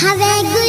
Have a good